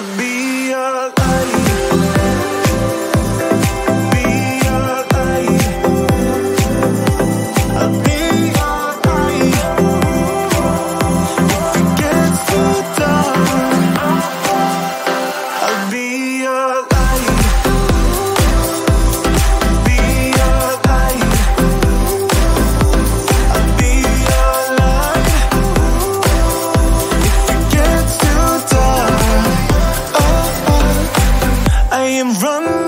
I'll be I am running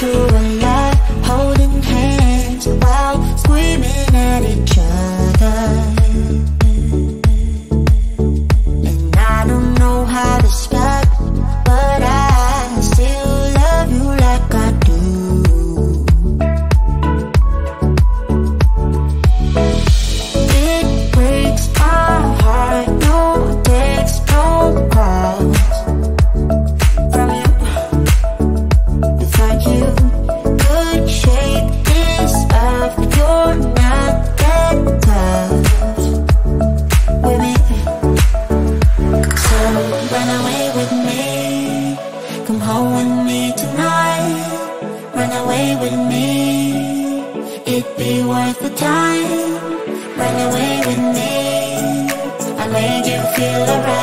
it feel alright